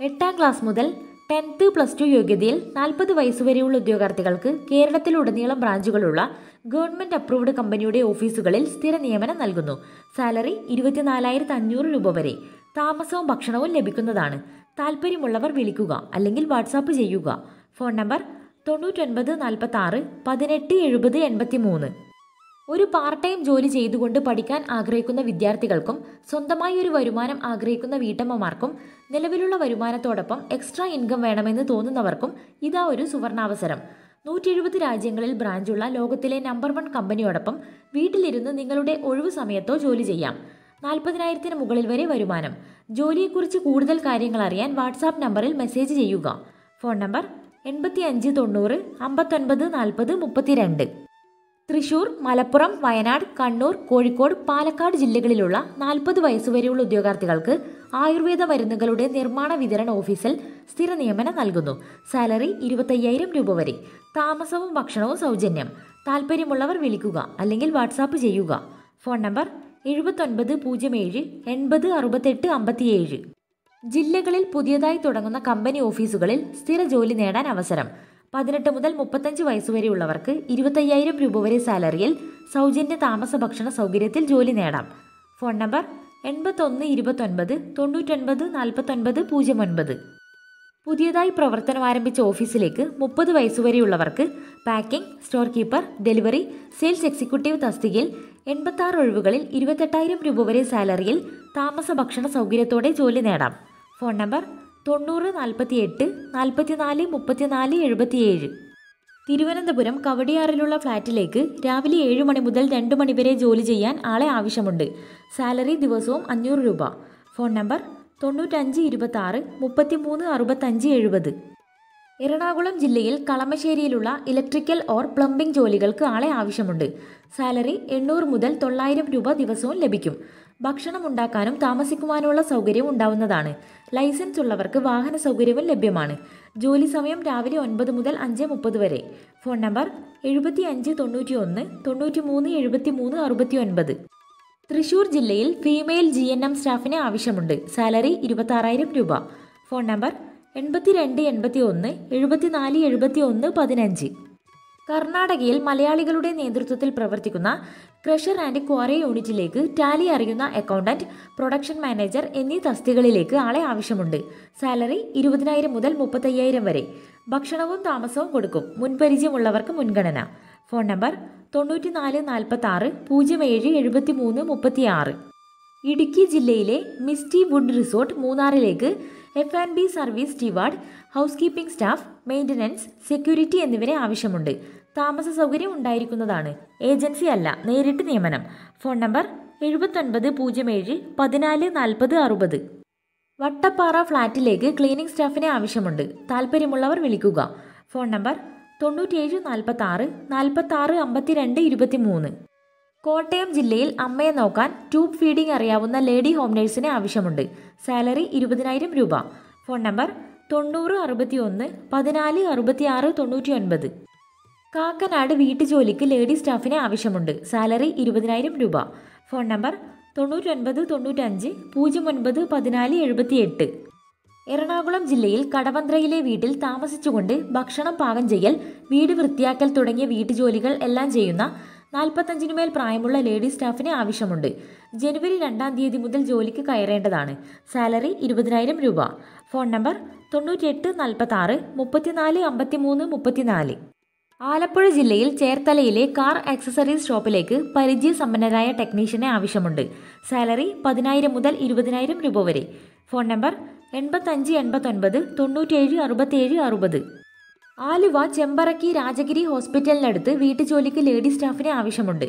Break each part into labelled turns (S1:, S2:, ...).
S1: എട്ടാം ക്ലാസ് മുതൽ tenth plus two യോഗ്യതയിൽ നാൽപ്പത് വയസ്സുവരെയുള്ള ഉദ്യോഗാർത്ഥികൾക്ക് കേരളത്തിലുടനീളം ബ്രാഞ്ചുകളുള്ള ഗവൺമെന്റ് അപ്രൂവ്ഡ് കമ്പനിയുടെ ഓഫീസുകളിൽ സ്ഥിര നിയമനം നൽകുന്നു. സാലറി ഇരുപത്തിനാലായിരത്തി അഞ്ഞൂറ് രൂപ വരെ. താമസവും ഭക്ഷണവും ലഭിക്കുന്നതാണ്. താല്പര്യമുള്ളവർ വിളിക്കുക അല്ലെങ്കിൽ വാട്സാപ്പ് ചെയ്യുക. ഫോൺ നമ്പർ തൊണ്ണൂറ്റൊൻപത് നാൽപ്പത്തി ആറ് പതിനെട്ട് എഴുപത് എൺപത്തി മൂന്ന് ഒരു പാർട്ട് ടൈം ജോലി ചെയ്തുകൊണ്ട് പഠിക്കാൻ ആഗ്രഹിക്കുന്ന വിദ്യാർത്ഥികൾക്കും സ്വന്തമായി ഒരു വരുമാനം ആഗ്രഹിക്കുന്ന വീട്ടമ്മമാർക്കും നിലവിലുള്ള വരുമാനത്തോടൊപ്പം എക്സ്ട്രാ ഇൻകം വേണമെന്ന് തോന്നുന്നവർക്കും ഇതാ ഒരു സുവർണാവസരം. നൂറ്റി എഴുപത് രാജ്യങ്ങളിൽ ബ്രാഞ്ചുള്ള ലോകത്തിലെ നമ്പർ വൺ കമ്പനിയോടൊപ്പം വീട്ടിലിരുന്ന് നിങ്ങളുടെ ഒഴിവു സമയത്തോ ജോലി ചെയ്യാം. നാൽപ്പതിനായിരത്തിന് മുകളിൽ വരെ വരുമാനം. ജോലിയെക്കുറിച്ച് കൂടുതൽ കാര്യങ്ങൾ അറിയാൻ വാട്സാപ്പ് നമ്പറിൽ മെസ്സേജ് ചെയ്യുക. ഫോൺ നമ്പർ എൺപത്തി അഞ്ച് തൊണ്ണൂറ് അമ്പത്തൊൻപത് നാൽപ്പത് മുപ്പത്തിരണ്ട്. തൃശൂർ മലപ്പുറം വയനാട് കണ്ണൂർ കോഴിക്കോട് പാലക്കാട് ജില്ലകളിലുള്ള നാൽപ്പത് വയസ്സുവരെയുള്ള ഉദ്യോഗാർത്ഥികൾക്ക് ആയുർവേദ മരുന്നുകളുടെ നിർമ്മാണ വിതരണ ഓഫീസിൽ സ്ഥിര നിയമനം നൽകുന്നു. സാലറി ഇരുപത്തയ്യായിരം രൂപ വരെ. താമസവും ഭക്ഷണവും സൗജന്യം. താല്പര്യമുള്ളവർ വിളിക്കുക അല്ലെങ്കിൽ വാട്സാപ്പ് ചെയ്യുക. ഫോൺ നമ്പർ എഴുപത്തൊൻപത് പൂജ്യം ഏഴ് എൺപത് അറുപത്തെട്ട് അമ്പത്തിയേഴ്. ജില്ലകളിൽ പുതിയതായി തുടങ്ങുന്ന കമ്പനി ഓഫീസുകളിൽ സ്ഥിര ജോലി നേടാൻ അവസരം. പതിനെട്ട് മുതൽ മുപ്പത്തഞ്ച് വയസ്സുവരെയുള്ളവർക്ക് ഇരുപത്തയ്യായിരം രൂപ വരെ സാലറിയിൽ സൗജന്യ താമസ ഭക്ഷണ സൗകര്യത്തിൽ ജോലി നേടാം. ഫോൺ നമ്പർ എൺപത്തൊന്ന് ഇരുപത്തൊൻപത് തൊണ്ണൂറ്റൊൻപത് നാൽപ്പത്തൊൻപത് പൂജ്യം ഒൻപത് പുതിയതായി പ്രവർത്തനം ആരംഭിച്ച ഓഫീസിലേക്ക് മുപ്പത് വയസ്സുവരെയുള്ളവർക്ക് packing store keeper delivery sales executive തസ്തികയിൽ എൺപത്താറ് ഒഴിവുകളിൽ ഇരുപത്തെട്ടായിരം രൂപ വരെ സാലറിയിൽ താമസ ഭക്ഷണ സൗകര്യത്തോടെ ജോലി നേടാം. ഫോൺ നമ്പർ തൊണ്ണൂറ് നാൽപ്പത്തി എട്ട് നാൽപ്പത്തിനാല് മുപ്പത്തിനാല് എഴുപത്തിയേഴ്. തിരുവനന്തപുരം കവടിയാറിലുള്ള ഫ്ളാറ്റിലേക്ക് രാവിലെ ഏഴ് മണി മുതൽ രണ്ട് മണി വരെ ജോലി ചെയ്യാൻ ആളെ ആവശ്യമുണ്ട്. സാലറി ദിവസവും അഞ്ഞൂറ് രൂപ. ഫോൺ നമ്പർ തൊണ്ണൂറ്റഞ്ച് ഇരുപത്തി ആറ് മുപ്പത്തിമൂന്ന് അറുപത്തഞ്ച് എഴുപത്. എറണാകുളം ജില്ലയിൽ കളമശ്ശേരിയിലുള്ള ഇലക്ട്രിക്കൽ ഓർ പ്ലംബിംഗ് ജോലികൾക്ക് ആളെ ആവശ്യമുണ്ട്. സാലറി എണ്ണൂറ് മുതൽ തൊള്ളായിരം രൂപ ദിവസവും ലഭിക്കും. ഭക്ഷണം ഉണ്ടാക്കാനും താമസിക്കുവാനുള്ള സൗകര്യം ഉണ്ടാവുന്നതാണ്. ലൈസൻസ് ഉള്ളവർക്ക് വാഹന സൗകര്യവും ലഭ്യമാണ്. ജോലി സമയം രാവിലെ ഒൻപത് മുതൽ അഞ്ച് മുപ്പത് വരെ. ഫോൺ നമ്പർ എഴുപത്തി അഞ്ച് തൊണ്ണൂറ്റി ഒന്ന് തൊണ്ണൂറ്റി മൂന്ന് എഴുപത്തി മൂന്ന് അറുപത്തി ഒൻപത് തൃശൂർ ജില്ലയിൽ ഫീമെയിൽ ജി എൻ എം സ്റ്റാഫിന് ആവശ്യമുണ്ട്. സാലറി ഇരുപത്താറായിരം രൂപ. ഫോൺ നമ്പർ എൺപത്തി രണ്ട് എൺപത്തി ഒന്ന് എഴുപത്തി നാല് എഴുപത്തി ഒന്ന് പതിനഞ്ച്. കർണാടകയിൽ മലയാളികളുടെ നേതൃത്വത്തിൽ പ്രവർത്തിക്കുന്ന ക്രഷർ ആൻഡ് ക്വാറി യൂണിറ്റിലേക്ക് ടാലി അറിയുന്ന അക്കൗണ്ടന്റ് പ്രൊഡക്ഷൻ മാനേജർ എന്നീ തസ്തികളിലേക്ക് ആളെ ആവശ്യമുണ്ട്. സാലറി ഇരുപതിനായിരം മുതൽ മുപ്പത്തയ്യായിരം വരെ. ഭക്ഷണവും താമസവും കൊടുക്കും. മുൻപരിചയമുള്ളവർക്ക് മുൻഗണന. ഫോൺ നമ്പർ തൊണ്ണൂറ്റിനാല് നാൽപ്പത്തി ആറ് പൂജ്യം ഏഴ് എഴുപത്തി മൂന്ന് മുപ്പത്തി ആറ് ഇടുക്കി ജില്ലയിലെ മിസ്റ്റി വുഡ് റിസോർട്ട് മൂന്നാറിലേക്ക് F and B service steward housekeeping staff maintenance security എന്നിവരെ ആവശ്യമുണ്ട്. താമസ സൗകര്യം ഉണ്ടായിരിക്കുന്നതാണ്. ഏജൻസി അല്ല നേരിട്ട് നിയമനം. ഫോൺ നമ്പർ എഴുപത്തൊൻപത് പൂജ്യം ഏഴ് പതിനാല് നാൽപ്പത് അറുപത്. വട്ടപ്പാറ ഫ്ലാറ്റിലേക്ക് ക്ലീനിംഗ് സ്റ്റാഫിനെ ആവശ്യമുണ്ട്. താല്പര്യമുള്ളവർ വിളിക്കുക. ഫോൺ നമ്പർ തൊണ്ണൂറ്റിയേഴ് നാൽപ്പത്തി ആറ് നാൽപ്പത്തി ആറ് അമ്പത്തിരണ്ട് ഇരുപത്തി മൂന്ന് കോട്ടയം ജില്ലയിൽ അമ്മയെ നോക്കാൻ ട്യൂബ് ഫീഡിംഗ് അറിയാവുന്ന ലേഡി ഹോം നേഴ്സിനെ ആവശ്യമുണ്ട്. സാലറി ഇരുപതിനായിരം രൂപ. ഫോൺ നമ്പർ തൊണ്ണൂറ് അറുപത്തി ഒന്ന് പതിനാല് അറുപത്തിയാറ് തൊണ്ണൂറ്റി ഒൻപത് കാക്കനാട് വീട്ടുജോലിക്ക് ലേഡി സ്റ്റാഫിനെ ആവശ്യമുണ്ട്. സാലറി ഇരുപതിനായിരം രൂപ. ഫോൺ നമ്പർ തൊണ്ണൂറ്റൊൻപത് തൊണ്ണൂറ്റഞ്ച് പൂജ്യം ഒൻപത് പതിനാല് എഴുപത്തിയെട്ട്. എറണാകുളം ജില്ലയിൽ കടവന്ത്രയിലെ വീട്ടിൽ താമസിച്ചുകൊണ്ട് ഭക്ഷണം പാകം ചെയ്യൽ വീട് വൃത്തിയാക്കൽ തുടങ്ങിയ വീട്ടുജോലികൾ എല്ലാം ചെയ്യുന്ന നാൽപ്പത്തഞ്ചിനുമേൽ പ്രായമുള്ള ലേഡി സ്റ്റാഫിനെ ആവശ്യമുണ്ട്. ജനുവരി രണ്ടാം തീയതി മുതൽ ജോലിക്ക് കയറേണ്ടതാണ്. സാലറി ഇരുപതിനായിരം രൂപ. ഫോൺ നമ്പർ തൊണ്ണൂറ്റിയെട്ട് നാൽപ്പത്തി ആറ് മുപ്പത്തിനാല് അമ്പത്തിമൂന്ന് മുപ്പത്തിനാല്. ആലപ്പുഴ ജില്ലയിൽ ചേർത്തലയിലെ കാർ ആക്സസറീസ് ഷോപ്പിലേക്ക് പരിചയസമ്പന്നരായ ടെക്നീഷ്യനെ ആവശ്യമുണ്ട്. സാലറി പതിനായിരം മുതൽ ഇരുപതിനായിരം രൂപ വരെ. ഫോൺ നമ്പർ എൺപത്തഞ്ച് എൺപത്തൊൻപത് തൊണ്ണൂറ്റേഴ് അറുപത്തേഴ് അറുപത്. ആലുവ ചെമ്പറക്കി രാജഗിരി ഹോസ്പിറ്റലിനടുത്ത് വീട്ടുജോലിക്ക് ലേഡി സ്റ്റാഫിനെ ആവശ്യമുണ്ട്.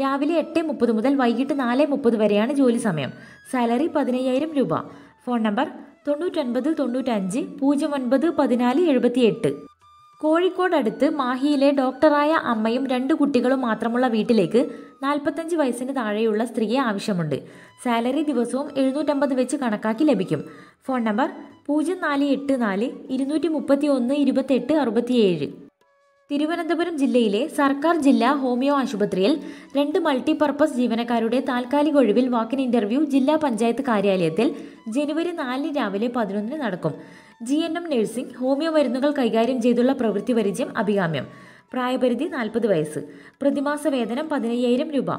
S1: രാവിലെ എട്ട് മുപ്പത് മുതൽ വൈകിട്ട് നാല് മുപ്പത് വരെയാണ് ജോലി സമയം. സാലറി പതിനയ്യായിരം രൂപ. ഫോൺ നമ്പർ തൊണ്ണൂറ്റൊൻപത് തൊണ്ണൂറ്റഞ്ച് പൂജ്യം ഒൻപത് പതിനാല് എഴുപത്തിയെട്ട്. കോഴിക്കോട് അടുത്ത് മാഹിയിലെ ഡോക്ടറായ അമ്മയും രണ്ട് കുട്ടികളും മാത്രമുള്ള വീട്ടിലേക്ക് നാൽപ്പത്തഞ്ച് വയസ്സിന് താഴെയുള്ള സ്ത്രീയെ ആവശ്യമുണ്ട്. സാലറി ദിവസവും എഴുന്നൂറ്റമ്പത് വെച്ച് കണക്കാക്കി ലഭിക്കും. ഫോൺ നമ്പർ പൂജ്യം നാല് എട്ട് നാല് ഇരുന്നൂറ്റി മുപ്പത്തി ഒന്ന് ഇരുപത്തെട്ട് അറുപത്തിയേഴ്. തിരുവനന്തപുരം ജില്ലയിലെ സർക്കാർ ജില്ലാ ഹോമിയോ ആശുപത്രിയിൽ രണ്ട് മൾട്ടിപർപ്പസ് ജീവനക്കാരുടെ താൽക്കാലിക ഒഴിവിൽ വാക്കിൻ ഇന്റർവ്യൂ ജില്ലാ പഞ്ചായത്ത് കാര്യാലയത്തിൽ ജനുവരി നാലിന് രാവിലെ പതിനൊന്നിന് നടക്കും. G N M nursing homeo മരുന്നുകൾ കൈകാര്യം ചെയ്തുള്ള പ്രവൃത്തി പരിചയം അഭികാമ്യം. പ്രായപരിധി നാൽപ്പത് വയസ്സ്. പ്രതിമാസ വേതനം പതിനയ്യായിരം രൂപ.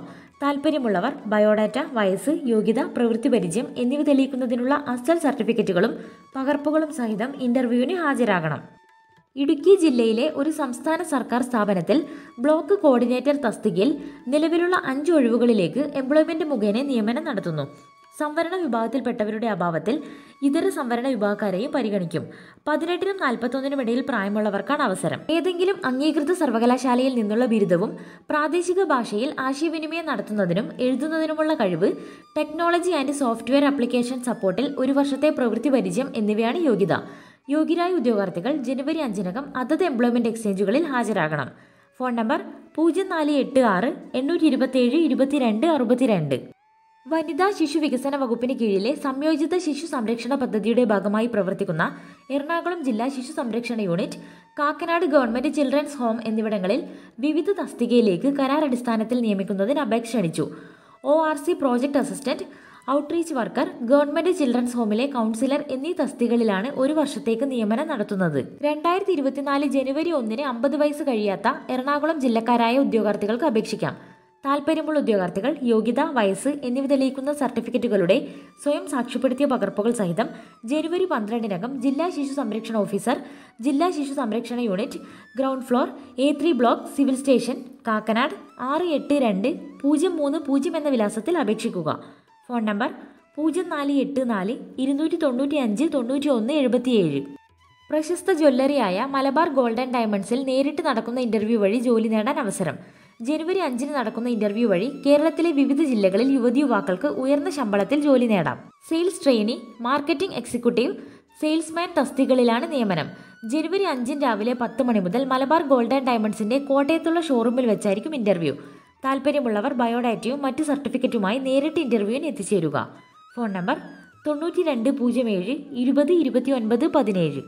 S1: താൽപ്പര്യമുള്ളവർ ബയോഡാറ്റ വയസ്സ് യോഗ്യത പ്രവൃത്തി പരിചയം എന്നിവ തെളിയിക്കുന്നതിനുള്ള അസൽ സർട്ടിഫിക്കറ്റുകളും പകർപ്പുകളും സഹിതം ഇന്റർവ്യൂവിന് ഹാജരാകണം. ഇടുക്കി ജില്ലയിലെ ഒരു സംസ്ഥാന സർക്കാർ സ്ഥാപനത്തിൽ ബ്ലോക്ക് കോർഡിനേറ്റർ തസ്തികയിൽ നിലവിലുള്ള അഞ്ച് ഒഴിവുകളിലേക്ക് എംപ്ലോയ്മെന്റ് മുഖേന നിയമനം നടത്തുന്നു. സംവരണ വിഭാഗത്തിൽപ്പെട്ടവരുടെ അഭാവത്തിൽ ഇതര സംവരണ വിഭാഗക്കാരെയും പരിഗണിക്കും. പതിനെട്ടിനും നാൽപ്പത്തൊന്നിനും ഇടയിൽ പ്രായമുള്ളവർക്കാണ് അവസരം. ഏതെങ്കിലും അംഗീകൃത സർവകലാശാലയിൽ നിന്നുള്ള ബിരുദവും പ്രാദേശിക ഭാഷയിൽ ആശയവിനിമയം നടത്തുന്നതിനും എഴുതുന്നതിനുമുള്ള കഴിവ് ടെക്നോളജി ആൻഡ് സോഫ്റ്റ്വെയർ ആപ്ലിക്കേഷൻ സപ്പോർട്ടിൽ ഒരു വർഷത്തെ പ്രവൃത്തി പരിചയം എന്നിവയാണ് യോഗ്യത. യോഗ്യരായ ഉദ്യോഗാർത്ഥികൾ ജനുവരി അഞ്ചിനകം അതത് എംപ്ലോയ്മെന്റ് എക്സ്ചേഞ്ചുകളിൽ ഹാജരാകണം. ഫോൺ നമ്പർ പൂജ്യം നാല് എട്ട് ആറ് എണ്ണൂറ്റി ഇരുപത്തിയേഴ് ഇരുപത്തിരണ്ട് അറുപത്തിരണ്ട്. വനിതാ ശിശു വികസന വകുപ്പിന് കീഴിലെ സംയോജിത ശിശു സംരക്ഷണ പദ്ധതിയുടെ ഭാഗമായി പ്രവർത്തിക്കുന്ന എറണാകുളം ജില്ലാ ശിശു സംരക്ഷണ unit Kakkanad government children's home എന്നിവിടങ്ങളിൽ വിവിധ തസ്തികയിലേക്ക് കരാർ അടിസ്ഥാനത്തിൽ നിയമിക്കുന്നതിന് അപേക്ഷ ക്ഷണിച്ചു. O R C project assistant outreach worker government children's ഹോമിലെ counsellor എന്നീ തസ്തികളിലാണ് ഒരു വർഷത്തേക്ക് നിയമനം നടത്തുന്നത്. രണ്ടായിരത്തി ഇരുപത്തിനാല് ജനുവരി ഒന്നിന് അമ്പത് വയസ്സ് കഴിയാത്ത എറണാകുളം ജില്ലക്കാരായ ഉദ്യോഗാർത്ഥികൾക്ക് അപേക്ഷിക്കാം. താൽപ്പര്യമുള്ള ഉദ്യോഗാർത്ഥികൾ യോഗ്യത വയസ്സ് എന്നിവ തെളിയിക്കുന്ന സർട്ടിഫിക്കറ്റുകളുടെ സ്വയം സാക്ഷ്യപ്പെടുത്തിയ പകർപ്പുകൾ സഹിതം ജനുവരി പന്ത്രണ്ടിനകം ജില്ലാ ശിശു സംരക്ഷണ ഓഫീസർ ജില്ലാ ശിശു സംരക്ഷണ unit ground floor A three block civil station Kakkanad ആറ് എട്ട് രണ്ട് പൂജ്യം മൂന്ന് പൂജ്യം എന്ന വിലാസത്തിൽ അപേക്ഷിക്കുക. ഫോൺ നമ്പർ പൂജ്യം നാല് എട്ട് നാല് ഇരുന്നൂറ്റി തൊണ്ണൂറ്റി അഞ്ച് തൊണ്ണൂറ്റി ഒന്ന് എഴുപത്തിയേഴ്. പ്രശസ്ത ജ്വല്ലറിയായ മലബാർ ഗോൾഡൻ ഡയമണ്ട്സിൽ നേരിട്ട് നടക്കുന്ന ഇന്റർവ്യൂ വഴി ജോലി നേടാൻ അവസരം. ജനുവരി അഞ്ചിന് നടക്കുന്ന ഇന്റർവ്യൂ വഴി കേരളത്തിലെ വിവിധ ജില്ലകളിൽ യുവതി യുവാക്കൾക്ക് ഉയർന്ന ശമ്പളത്തിൽ ജോലി നേടാം. Sales trainee marketing executive salesman തസ്തികളിലാണ് നിയമനം. ജനുവരി അഞ്ചിന് രാവിലെ പത്ത് മണി മുതൽ മലബാർ ഗോൾഡ് ആൻഡ് ഡയമണ്ട്സിന്റെ കോട്ടയത്തുള്ള ഷോറൂമിൽ വെച്ചായിരിക്കും ഇന്റർവ്യൂ. താല്പര്യമുള്ളവർ ബയോഡാറ്റയും മറ്റ് സർട്ടിഫിക്കറ്റുമായി നേരിട്ട് ഇന്റർവ്യൂവിന് എത്തിച്ചേരുക. ഫോൺ നമ്പർ തൊണ്ണൂറ്റി രണ്ട് പൂജ്യം ഏഴ് ഇരുപത് ഇരുപത്തി ഒൻപത് പതിനേഴ്.